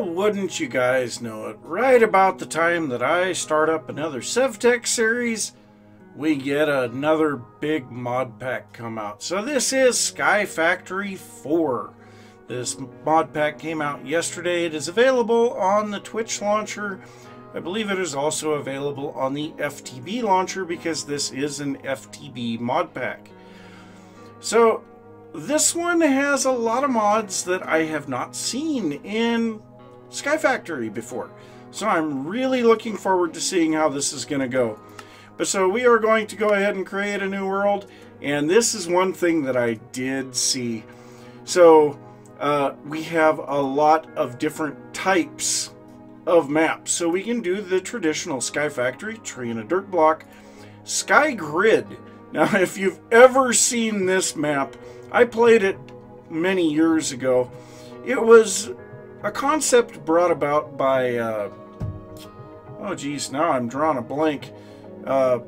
Wouldn't you guys know it? Right about the time that I start up another SevTech series, we get another big mod pack come out. So this is Sky Factory 4. This mod pack came out yesterday. It is available on the Twitch launcher. I believe it is also available on the FTB launcher because this is an FTB mod pack. So this one has a lot of mods that I have not seen in Sky Factory before. So I'm really looking forward to seeing how this is going to go. But so we are going to go ahead and create a new world. And this is one thing that I did see. So uh, we have a lot of different types of maps. So we can do the traditional Sky Factory, tree and a dirt block, Sky Grid. Now, if you've ever seen this map, I played it many years ago. It was a concept brought about by, uh, oh geez, now I'm drawing a blank, uh,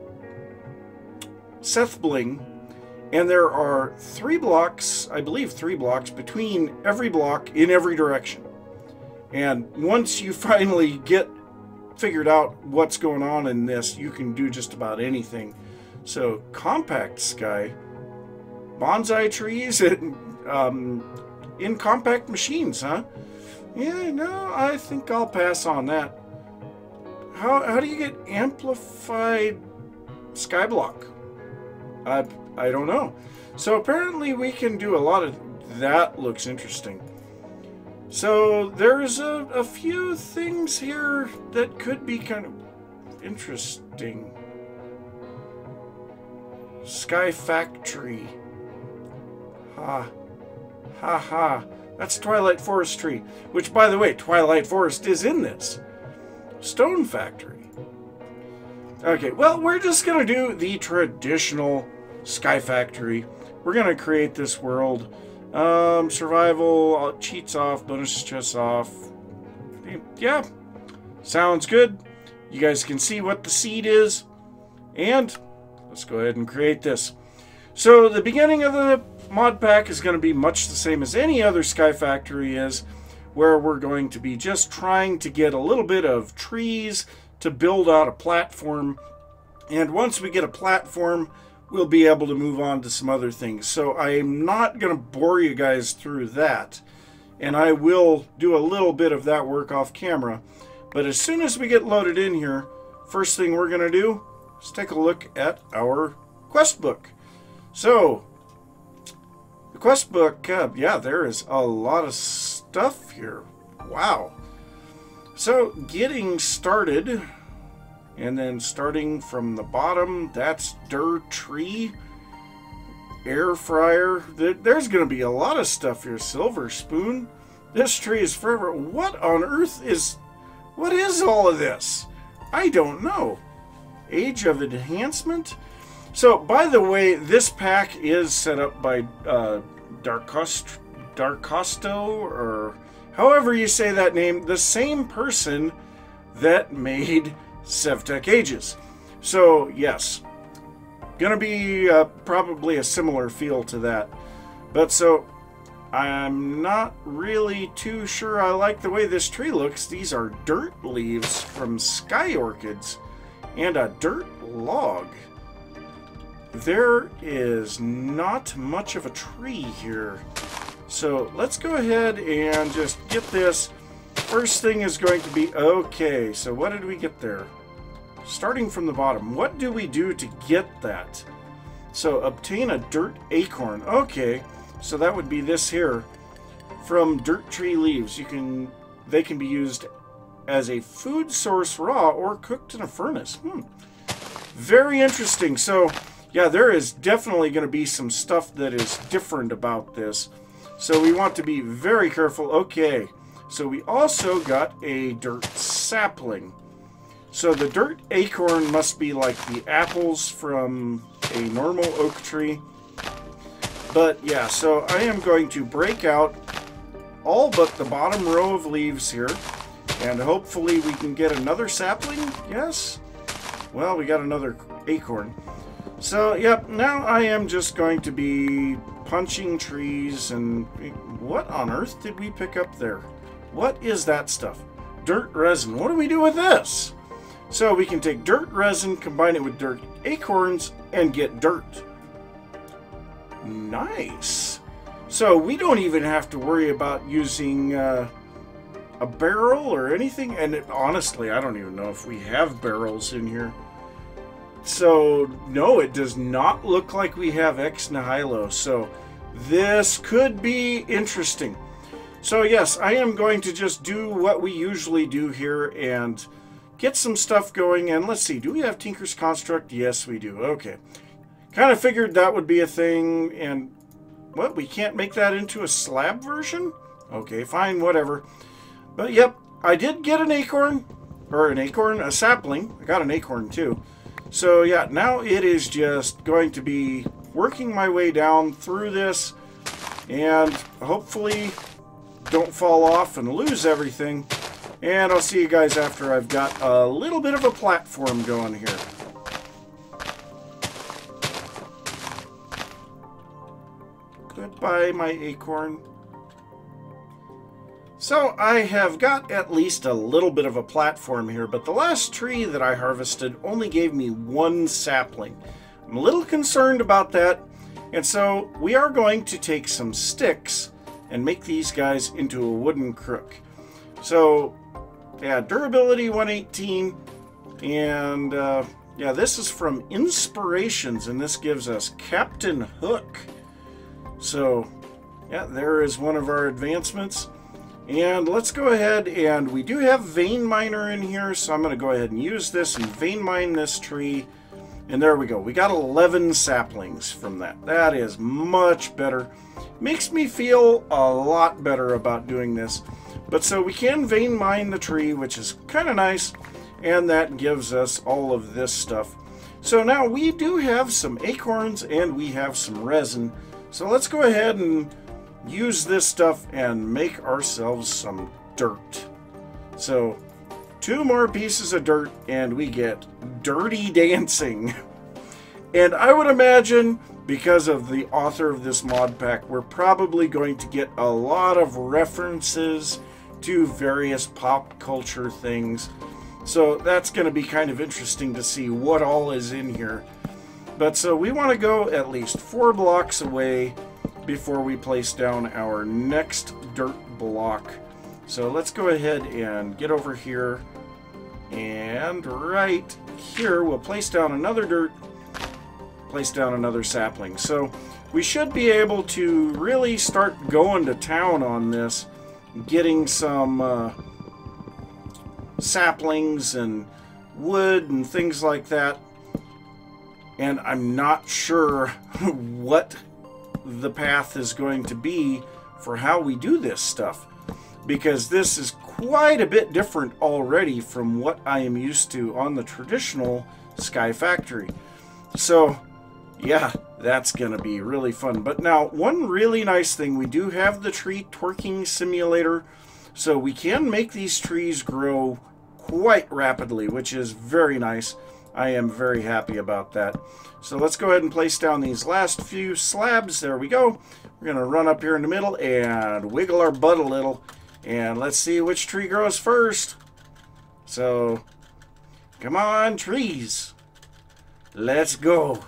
SethBling. And there are three blocks, I believe three blocks, between every block in every direction. And once you finally get figured out what's going on in this, you can do just about anything. So, compact sky bonsai trees and, um, in compact machines, huh? Yeah, no, I think I'll pass on that. How, how do you get amplified skyblock? I, I don't know. So apparently we can do a lot of... That looks interesting. So there's a, a few things here that could be kind of interesting. Sky Factory. Ha. Ha ha. That's Twilight Forest tree. Which, by the way, Twilight Forest is in this. Stone Factory. Okay, well, we're just going to do the traditional Sky Factory. We're going to create this world. Um, survival, uh, cheats off, bonus chests off. Yeah, sounds good. You guys can see what the seed is. And let's go ahead and create this. So the beginning of the mod pack is going to be much the same as any other Sky Factory is, where we're going to be just trying to get a little bit of trees to build out a platform. And once we get a platform, we'll be able to move on to some other things. So I'm not going to bore you guys through that. And I will do a little bit of that work off camera. But as soon as we get loaded in here, first thing we're going to do is take a look at our quest book. So, quest book, uh, yeah, there is a lot of stuff here. Wow. So, getting started, and then starting from the bottom, that's dirt tree, air fryer. There's going to be a lot of stuff here. Silver spoon. This tree is forever. What on earth is... What is all of this? I don't know. Age of Enhancement? So, by the way, this pack is set up by uh, Darkost, Darkosto, or however you say that name, the same person that made SevTech Ages. So, yes, gonna be uh, probably a similar feel to that. But so, I'm not really too sure I like the way this tree looks. These are dirt leaves from Sky Orchards and a dirt log. There is not much of a tree here. So let's go ahead and just get this. First thing is going to be, okay, so what did we get there? Starting from the bottom, what do we do to get that? So obtain a dirt acorn. Okay, so that would be this here. From dirt tree leaves, you can they can be used as a food source raw or cooked in a furnace. Hmm. Very interesting. So yeah, there is definitely going to be some stuff that is different about this. So we want to be very careful. Okay, so we also got a dirt sapling. So the dirt acorn must be like the apples from a normal oak tree. But yeah, so I am going to break out all but the bottom row of leaves here. And hopefully we can get another sapling. Yes? Well, we got another acorn. So, yep, now I am just going to be punching trees and... What on earth did we pick up there? What is that stuff? Dirt resin. What do we do with this? So we can take dirt resin, combine it with dirt acorns, and get dirt. Nice. So we don't even have to worry about using uh, a barrel or anything. And it, honestly, I don't even know if we have barrels in here. So, no, it does not look like we have ex nihilo. So, this could be interesting. So, yes, I am going to just do what we usually do here and get some stuff going. And let's see, do we have Tinker's Construct? Yes, we do. Okay. Kind of figured that would be a thing. And, what, we can't make that into a slab version? Okay, fine, whatever. But, yep, I did get an acorn. Or an acorn, a sapling. I got an acorn, too. So yeah, now it is just going to be working my way down through this and hopefully don't fall off and lose everything. And I'll see you guys after I've got a little bit of a platform going here. Goodbye, my acorn. So I have got at least a little bit of a platform here, but the last tree that I harvested only gave me one sapling. I'm a little concerned about that, and so we are going to take some sticks and make these guys into a wooden crook. So, yeah, durability 118, and uh, yeah, this is from Inspirations, and this gives us Captain Hook. So, yeah, there is one of our advancements. And let's go ahead and we do have vein miner in here, so I'm going to go ahead and use this and vein mine this tree. And there we go. We got 11 saplings from that. That is much better. Makes me feel a lot better about doing this. But so we can vein mine the tree, which is kind of nice. And that gives us all of this stuff. So now we do have some acorns and we have some resin. So let's go ahead and use this stuff and make ourselves some dirt. So, two more pieces of dirt and we get dirty dancing. And I would imagine, because of the author of this mod pack, we're probably going to get a lot of references to various pop culture things. So that's going to be kind of interesting to see what all is in here. But so we want to go at least four blocks away before we place down our next dirt block. So let's go ahead and get over here. And right here, we'll place down another dirt, place down another sapling. So we should be able to really start going to town on this, getting some uh, saplings and wood and things like that. And I'm not sure what the path is going to be for how we do this stuff. Because this is quite a bit different already from what I am used to on the traditional Sky Factory. So, yeah, that's going to be really fun. But now, one really nice thing, we do have the tree twerking simulator. So we can make these trees grow quite rapidly, which is very nice. I am very happy about that. So let's go ahead and place down these last few slabs. There we go. We're going to run up here in the middle and wiggle our butt a little. And let's see which tree grows first. So, come on, trees. Let's go.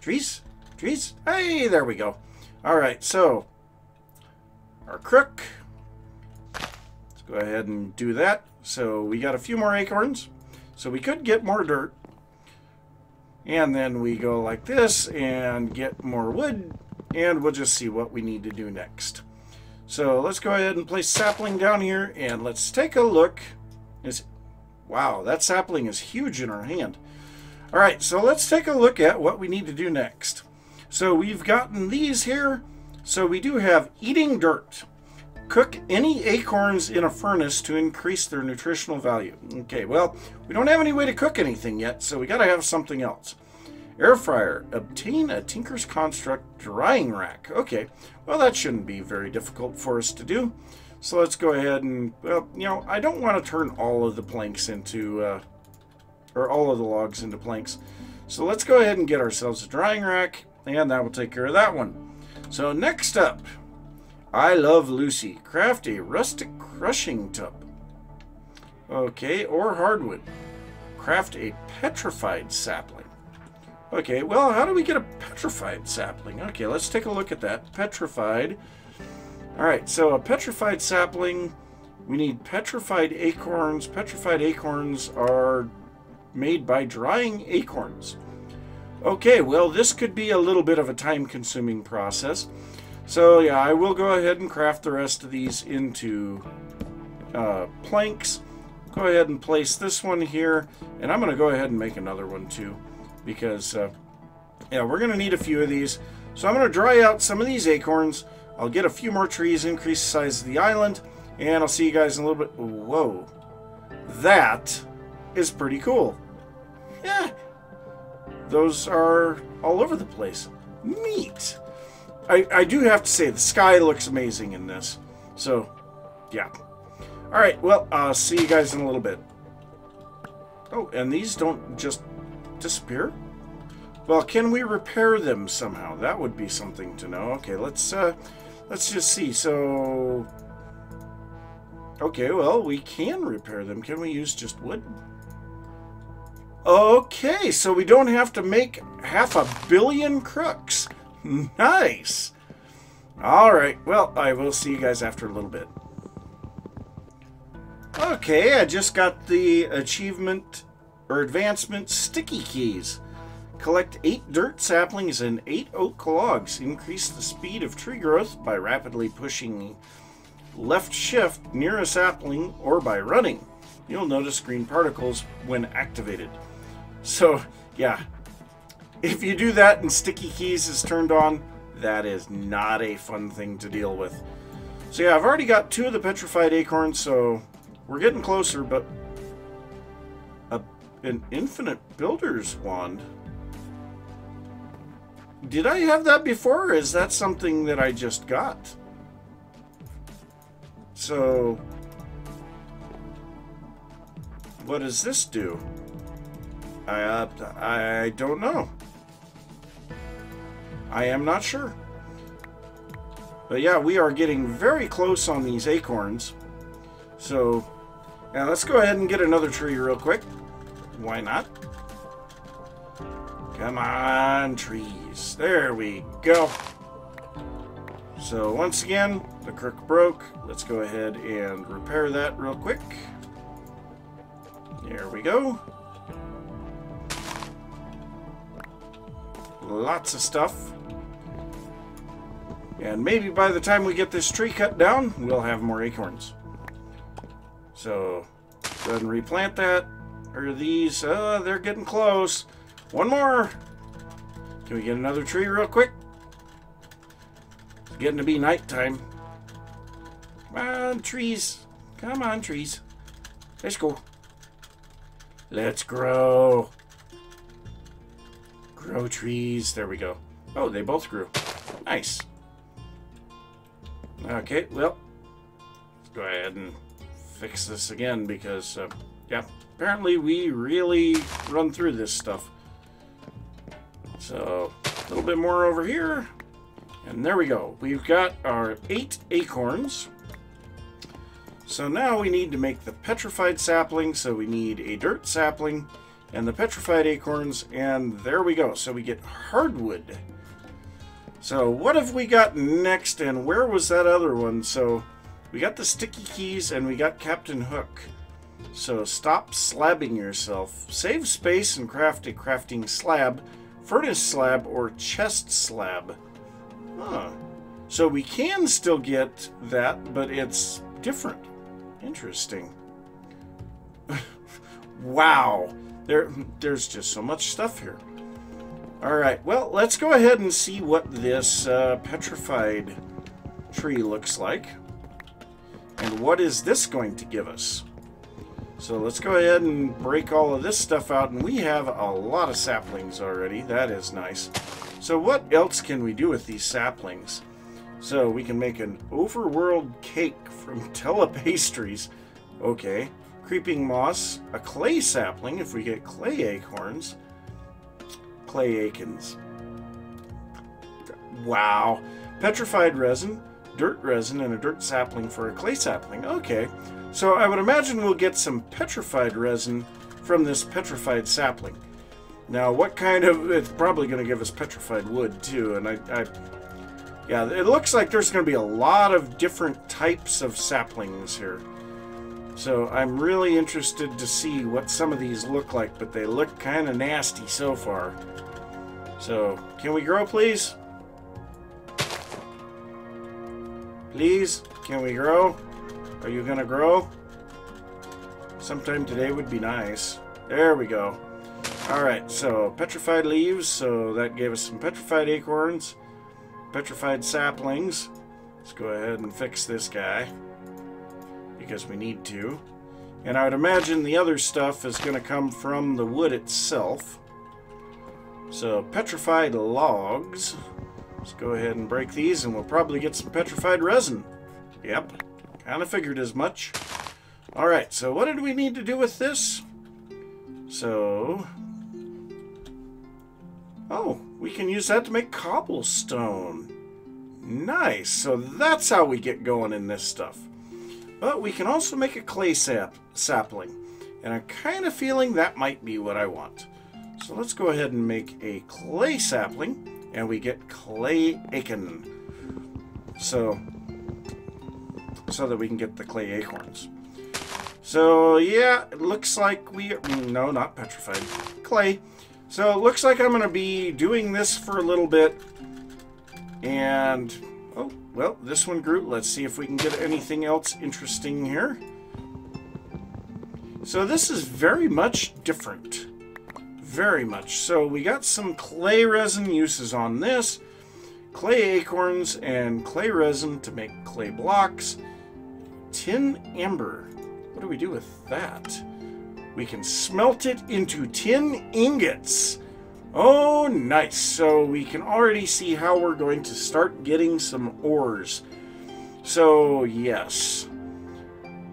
Trees? Trees? Hey, there we go. All right, so our crook. Let's go ahead and do that. So we got a few more acorns. So we could get more dirt. And then we go like this and get more wood. And we'll just see what we need to do next. So let's go ahead and place sapling down here. And let's take a look. It's, wow, that sapling is huge in our hand. All right, so let's take a look at what we need to do next. So we've gotten these here. So we do have eating dirt. Cook any acorns in a furnace to increase their nutritional value. Okay, well, we don't have any way to cook anything yet, so we got to have something else. Air fryer. Obtain a Tinker's Construct drying rack. Okay, well, that shouldn't be very difficult for us to do. So let's go ahead and, well, you know, I don't want to turn all of the planks into, uh, or all of the logs into planks. So let's go ahead and get ourselves a drying rack, and that will take care of that one. So next up, I love Lucy. Craft a rustic crushing tub. Okay, or hardwood. Craft a petrified sapling. Okay, well, how do we get a petrified sapling? Okay, let's take a look at that. Petrified. Alright, so a petrified sapling, we need petrified acorns. Petrified acorns are made by drying acorns. Okay, well, this could be a little bit of a time-consuming process. So, yeah, I will go ahead and craft the rest of these into uh, planks. Go ahead and place this one here, and I'm going to go ahead and make another one too, because, uh, yeah, we're going to need a few of these. So I'm going to dry out some of these acorns. I'll get a few more trees, increase the size of the island, and I'll see you guys in a little bit. Whoa. That is pretty cool. Yeah. Those are all over the place. Neat. I, I do have to say, the sky looks amazing in this. So, yeah. Alright, well, I'll see you guys in a little bit. Oh, and these don't just disappear? Well, can we repair them somehow? That would be something to know. Okay, let's, uh, let's just see. So, okay, well, we can repair them. Can we use just wood? Okay, so we don't have to make half a billion crooks. Nice. All right, well, I will see you guys after a little bit. Okay, I just got the achievement or advancement sticky keys. Collect 8 dirt saplings and 8 oak logs. Increase the speed of tree growth by rapidly pushing left shift near a sapling or by running. You'll notice green particles when activated. So, yeah, if you do that and sticky keys is turned on, that is not a fun thing to deal with. So yeah, I've already got two of the petrified acorns, so we're getting closer, but a, an infinite builder's wand. Did I have that before, or is that something that I just got? So, what does this do? I, uh, I don't know. I am not sure. But yeah, we are getting very close on these acorns. So, now let's go ahead and get another tree real quick. Why not? Come on, trees. There we go. So once again, the crook broke. Let's go ahead and repair that real quick. There we go. Lots of stuff. And maybe by the time we get this tree cut down, we'll have more acorns. So, go ahead and replant that. Or these, uh, they're getting close. One more. Can we get another tree real quick? It's getting to be nighttime. Come on, trees. Come on, trees. Let's go. Let's grow. Grow trees. There we go. Oh, they both grew. Nice. Okay, well, let's go ahead and fix this again because, uh, yeah, apparently we really run through this stuff. So, a little bit more over here. And there we go. We've got our eight acorns. So now we need to make the petrified sapling. So we need a dirt sapling and the petrified acorns. And there we go. So we get hardwood. So what have we got next and where was that other one? So we got the sticky keys and we got Captain Hook. So stop slabbing yourself. Save space and craft a crafting slab, furnace slab, or chest slab. Huh. So we can still get that, but it's different. Interesting. wow. There, there's just so much stuff here. Alright, well, let's go ahead and see what this uh, petrified tree looks like. And what is this going to give us? So let's go ahead and break all of this stuff out. And we have a lot of saplings already. That is nice. So what else can we do with these saplings? So we can make an overworld cake from telepastries. Okay. Creeping moss, a clay sapling if we get clay acorns clay Akins. Wow. Petrified resin, dirt resin and a dirt sapling for a clay sapling. Okay, so I would imagine we'll get some petrified resin from this petrified sapling. Now, what kind of... It's probably going to give us petrified wood, too, and I, I... Yeah, it looks like there's going to be a lot of different types of saplings here. So I'm really interested to see what some of these look like, but they look kind of nasty so far. So, can we grow, please? Please, can we grow? Are you gonna grow? Sometime today would be nice. There we go. Alright, so petrified leaves, so that gave us some petrified acorns, petrified saplings. Let's go ahead and fix this guy, because we need to. And I would imagine the other stuff is going to come from the wood itself. So petrified logs. Let's go ahead and break these and we'll probably get some petrified resin. Yep, kind of figured as much. Alright, so what did we need to do with this? So... Oh, we can use that to make cobblestone. Nice, so that's how we get going in this stuff. But we can also make a clay sap sapling. And I'm kind of feeling that might be what I want. So let's go ahead and make a clay sapling and we get clay acorn. So, so that we can get the clay acorns. So yeah, it looks like we, no, not petrified, clay. So it looks like I'm going to be doing this for a little bit. And, well, this one grew. Let's see if we can get anything else interesting here. So this is very much different very much. So we got some clay resin uses on this. Clay acorns and clay resin to make clay blocks. Tin amber. What do we do with that? We can smelt it into tin ingots. Oh, nice. So we can already see how we're going to start getting some ores. So, yes.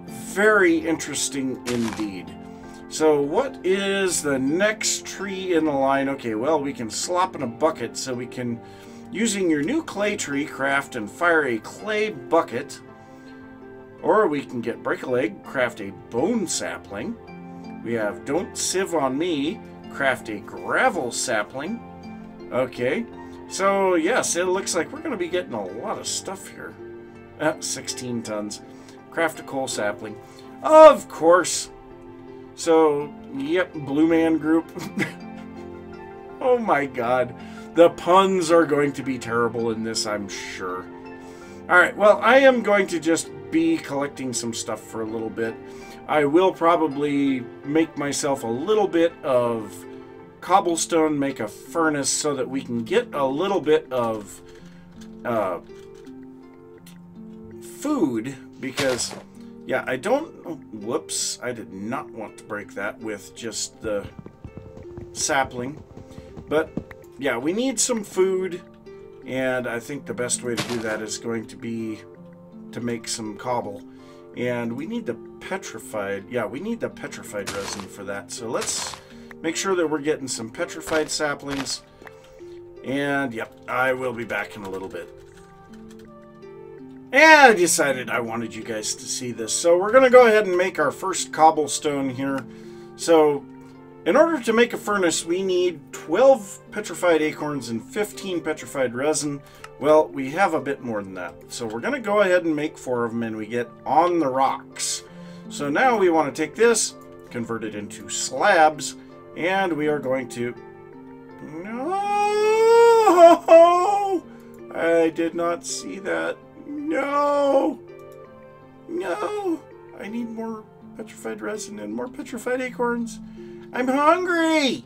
Very interesting indeed. So what is the next tree in the line? Okay, well, we can slop in a bucket, so we can, using your new clay tree, craft and fire a clay bucket. Or we can get break a leg, craft a bone sapling. We have don't sieve on me, craft a gravel sapling. Okay, so yes, it looks like we're going to be getting a lot of stuff here. Uh, 16 tons. Craft a coal sapling. Of course, so, yep, Blue Man Group. oh my god. The puns are going to be terrible in this, I'm sure. Alright, well, I am going to just be collecting some stuff for a little bit. I will probably make myself a little bit of cobblestone, make a furnace so that we can get a little bit of uh, food because yeah, I don't... Whoops. I did not want to break that with just the sapling. But, yeah, we need some food. And I think the best way to do that is going to be to make some cobble. And we need the petrified... Yeah, we need the petrified resin for that. So let's make sure that we're getting some petrified saplings. And, yep, I will be back in a little bit. And I decided I wanted you guys to see this. So we're going to go ahead and make our first cobblestone here. So in order to make a furnace, we need 12 petrified acorns and 15 petrified resin. Well, we have a bit more than that. So we're going to go ahead and make four of them and we get on the rocks. So now we want to take this, convert it into slabs, and we are going to... No! I did not see that. No! No! I need more petrified resin and more petrified acorns. I'm hungry!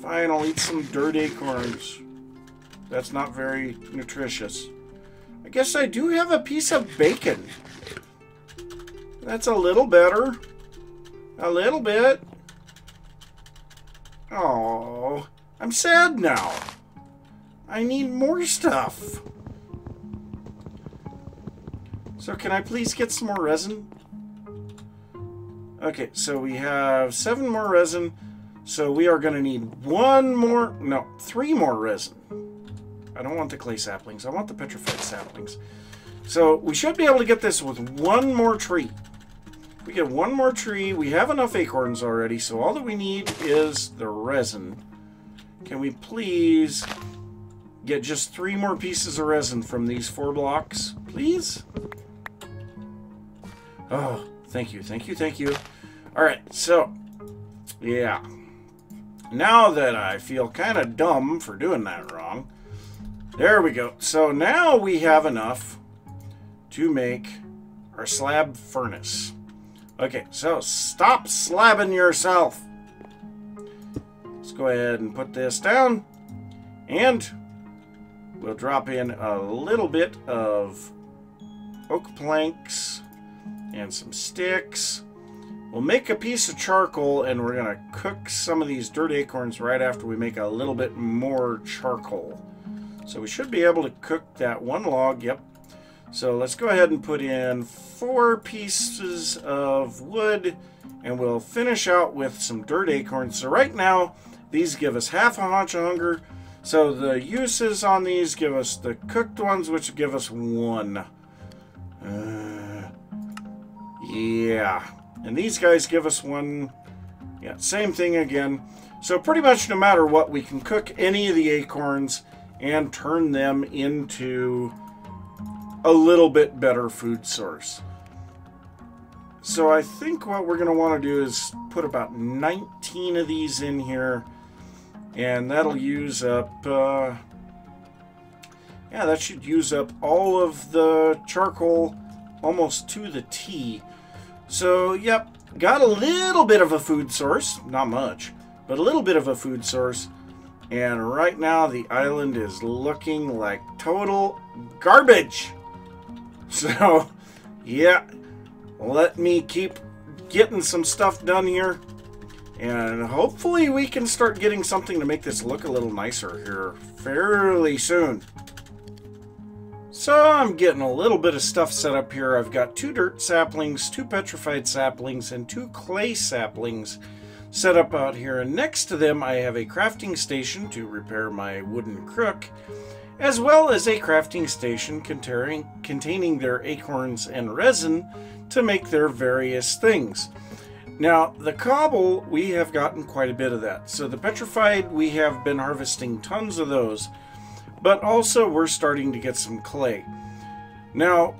Fine, I'll eat some dirt acorns. That's not very nutritious. I guess I do have a piece of bacon. That's a little better. A little bit. Oh, I'm sad now. I need more stuff. So can I please get some more resin? Okay, so we have seven more resin. So we are going to need one more, no, three more resin. I don't want the clay saplings. I want the petrified saplings. So we should be able to get this with one more tree. We get one more tree. We have enough acorns already, so all that we need is the resin. Can we please get just three more pieces of resin from these four blocks? Please? Oh, thank you, thank you, thank you. All right, so, yeah. Now that I feel kind of dumb for doing that wrong, there we go. So now we have enough to make our slab furnace. Okay, so stop slabbing yourself. Let's go ahead and put this down. And we'll drop in a little bit of oak planks and some sticks. We'll make a piece of charcoal and we're going to cook some of these dirt acorns right after we make a little bit more charcoal. So we should be able to cook that one log. Yep. So let's go ahead and put in four pieces of wood and we'll finish out with some dirt acorns. So right now, these give us half a haunch of hunger. So the uses on these give us the cooked ones, which give us one. Uh, yeah. And these guys give us one. Yeah, same thing again. So pretty much no matter what, we can cook any of the acorns and turn them into a little bit better food source. So I think what we're going to want to do is put about 19 of these in here. And that'll use up... Uh, yeah, that should use up all of the charcoal almost to the T. So, yep, got a little bit of a food source. Not much, but a little bit of a food source. And right now, the island is looking like total garbage. So, yeah, let me keep getting some stuff done here. And hopefully we can start getting something to make this look a little nicer here fairly soon. So I'm getting a little bit of stuff set up here. I've got two dirt saplings, two petrified saplings, and two clay saplings set up out here. And next to them I have a crafting station to repair my wooden crook, as well as a crafting station containing, containing their acorns and resin to make their various things. Now, the cobble, we have gotten quite a bit of that. So the petrified, we have been harvesting tons of those but also we're starting to get some clay. Now,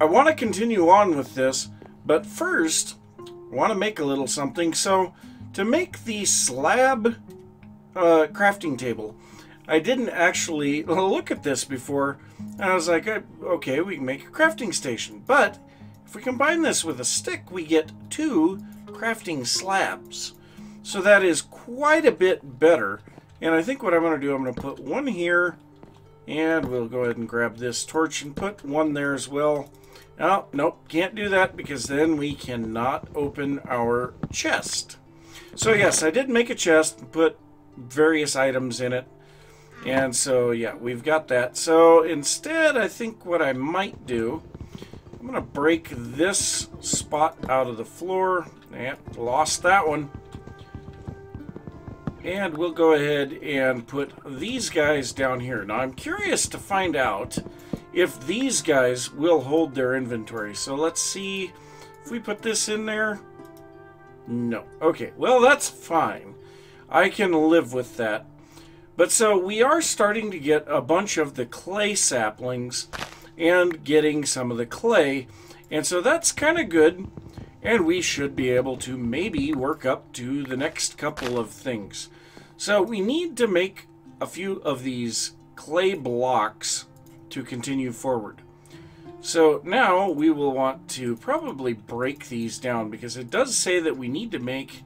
I want to continue on with this, but first, I want to make a little something. So, to make the slab uh, crafting table, I didn't actually look at this before, I was like, uh, okay, we can make a crafting station. But, if we combine this with a stick, we get two crafting slabs. So that is quite a bit better. And I think what I'm going to do, I'm going to put one here and we'll go ahead and grab this torch and put one there as well. Oh, nope, can't do that because then we cannot open our chest. So yes, I did make a chest and put various items in it. And so, yeah, we've got that. So instead, I think what I might do, I'm going to break this spot out of the floor. Yeah, lost that one. And we'll go ahead and put these guys down here. Now, I'm curious to find out if these guys will hold their inventory. So let's see if we put this in there. No. Okay, well, that's fine. I can live with that. But so we are starting to get a bunch of the clay saplings and getting some of the clay. And so that's kind of good and we should be able to maybe work up to the next couple of things. So we need to make a few of these clay blocks to continue forward. So now we will want to probably break these down because it does say that we need to make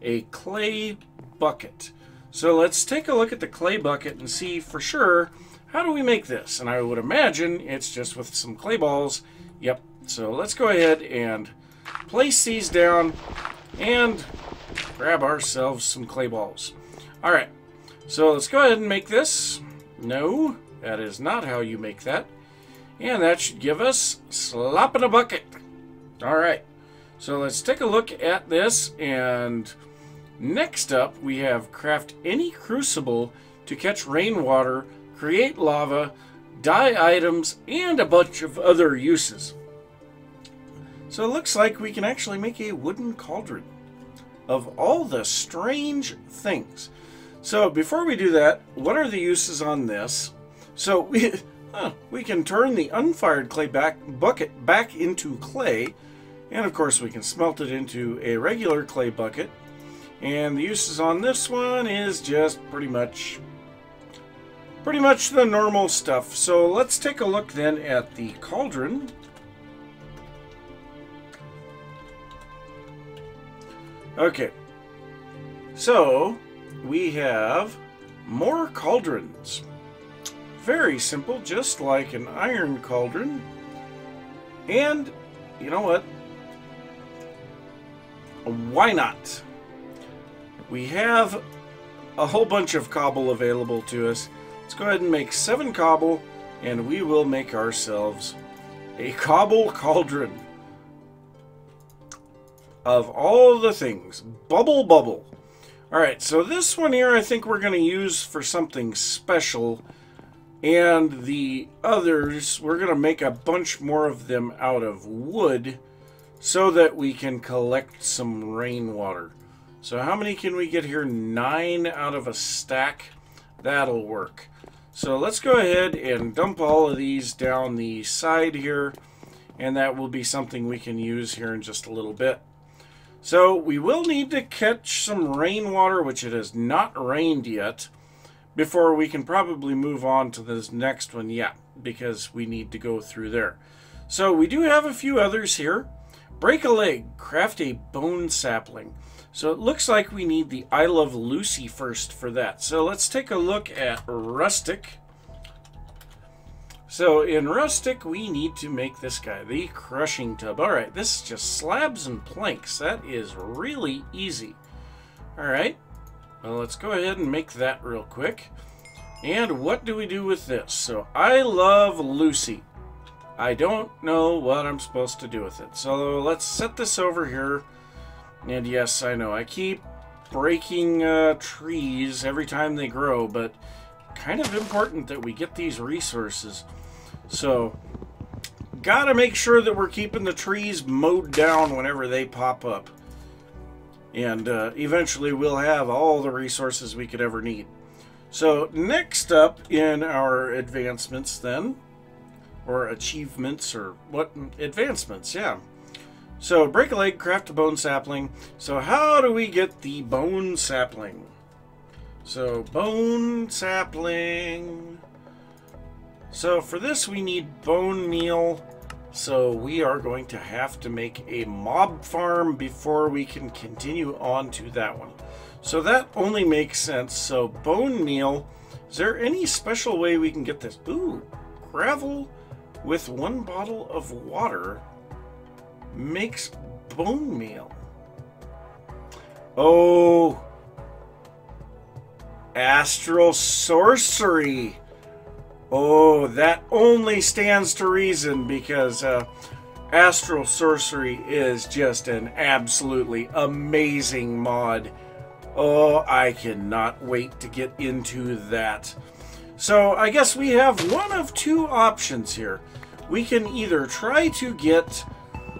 a clay bucket. So let's take a look at the clay bucket and see for sure how do we make this? And I would imagine it's just with some clay balls. Yep. So let's go ahead and place these down and grab ourselves some clay balls. Alright, so let's go ahead and make this. No, that is not how you make that. And that should give us slop in a bucket. Alright, so let's take a look at this. And next up, we have craft any crucible to catch rainwater create lava, dye items, and a bunch of other uses. So it looks like we can actually make a wooden cauldron of all the strange things. So before we do that, what are the uses on this? So we, huh, we can turn the unfired clay back bucket back into clay, and of course we can smelt it into a regular clay bucket. And the uses on this one is just pretty much pretty much the normal stuff. So let's take a look then at the cauldron. Okay. So, we have more cauldrons. Very simple, just like an iron cauldron. And, you know what? Why not? We have a whole bunch of cobble available to us. Let's go ahead and make seven cobble, and we will make ourselves a cobble cauldron. Of all the things, bubble bubble. Alright, so this one here I think we're going to use for something special. And the others, we're going to make a bunch more of them out of wood so that we can collect some rainwater. So how many can we get here? Nine out of a stack. That'll work. So let's go ahead and dump all of these down the side here. And that will be something we can use here in just a little bit. So we will need to catch some rainwater, which it has not rained yet, before we can probably move on to this next one yet, because we need to go through there. So we do have a few others here. Break a leg, craft a bone sapling. So it looks like we need the I Love Lucy first for that. So let's take a look at Rustic. So in Rustic, we need to make this guy, the crushing tub. All right, this is just slabs and planks. That is really easy. All right, well, let's go ahead and make that real quick. And what do we do with this? So I love Lucy. I don't know what I'm supposed to do with it. So let's set this over here. And yes, I know, I keep breaking uh, trees every time they grow, but kind of important that we get these resources. So, gotta make sure that we're keeping the trees mowed down whenever they pop up. And uh, eventually we'll have all the resources we could ever need. So, next up in our advancements then, or achievements, or what? Advancements, yeah. So, break a leg, craft a bone sapling. So, how do we get the bone sapling? So, bone sapling. So for this we need bone meal. So we are going to have to make a mob farm before we can continue on to that one. So that only makes sense. So bone meal. Is there any special way we can get this? Ooh, gravel with one bottle of water makes bone meal. Oh, astral sorcery. Oh, that only stands to reason because uh, Astral Sorcery is just an absolutely amazing mod. Oh, I cannot wait to get into that. So I guess we have one of two options here. We can either try to get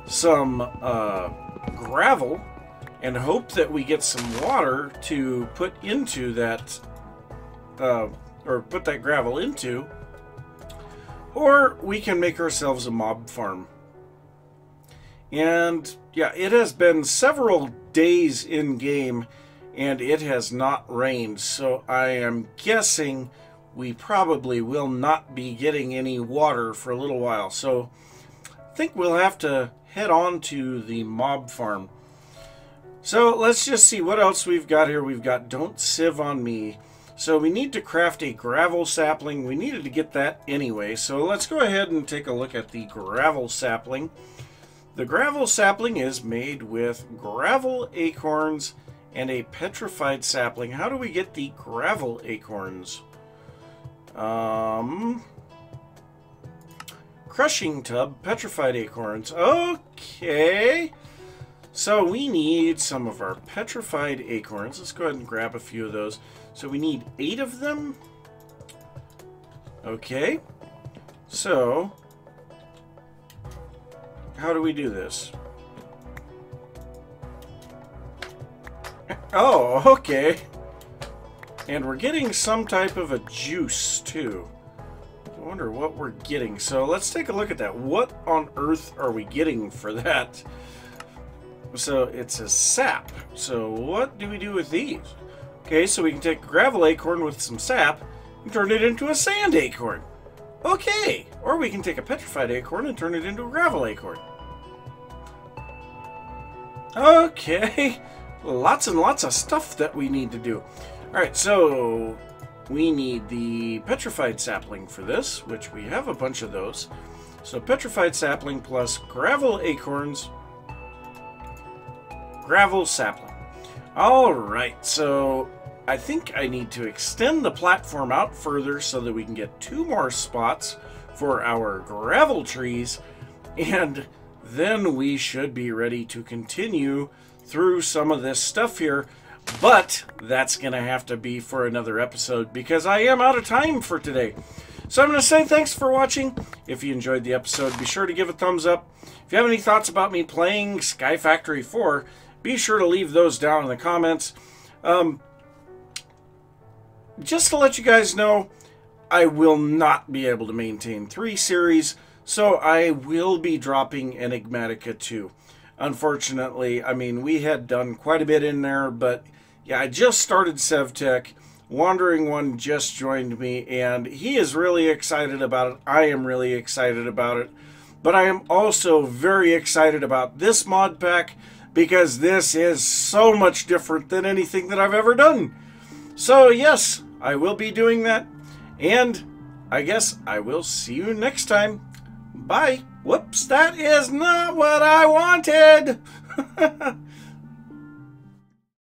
some uh, gravel and hope that we get some water to put into that, uh, or put that gravel into, or we can make ourselves a mob farm. And yeah, it has been several days in game and it has not rained. So I am guessing we probably will not be getting any water for a little while. So I think we'll have to head on to the mob farm. So let's just see what else we've got here. We've got Don't Sieve on Me. So we need to craft a gravel sapling. We needed to get that anyway. So let's go ahead and take a look at the gravel sapling. The gravel sapling is made with gravel acorns and a petrified sapling. How do we get the gravel acorns? Um, crushing tub, petrified acorns. Okay. So we need some of our petrified acorns. Let's go ahead and grab a few of those. So we need eight of them. Okay. So, how do we do this? Oh, okay. And we're getting some type of a juice, too. I wonder what we're getting. So let's take a look at that. What on earth are we getting for that? So it's a sap. So what do we do with these? Okay, so we can take a gravel acorn with some sap and turn it into a sand acorn. Okay, or we can take a petrified acorn and turn it into a gravel acorn. Okay, lots and lots of stuff that we need to do. Alright, so we need the petrified sapling for this, which we have a bunch of those. So petrified sapling plus gravel acorns, gravel sapling. Alright, so I think I need to extend the platform out further so that we can get two more spots for our gravel trees and then we should be ready to continue through some of this stuff here. But that's going to have to be for another episode because I am out of time for today. So I'm going to say thanks for watching. If you enjoyed the episode, be sure to give a thumbs up. If you have any thoughts about me playing Sky Factory 4, be sure to leave those down in the comments. Um, just to let you guys know, I will not be able to maintain three series so I will be dropping Enigmatica 2. Unfortunately, I mean, we had done quite a bit in there, but yeah, I just started SevTech. Wandering One just joined me, and he is really excited about it. I am really excited about it. But I am also very excited about this mod pack because this is so much different than anything that I've ever done. So, yes, I will be doing that. And I guess I will see you next time. Bye. Whoops, that is not what I wanted.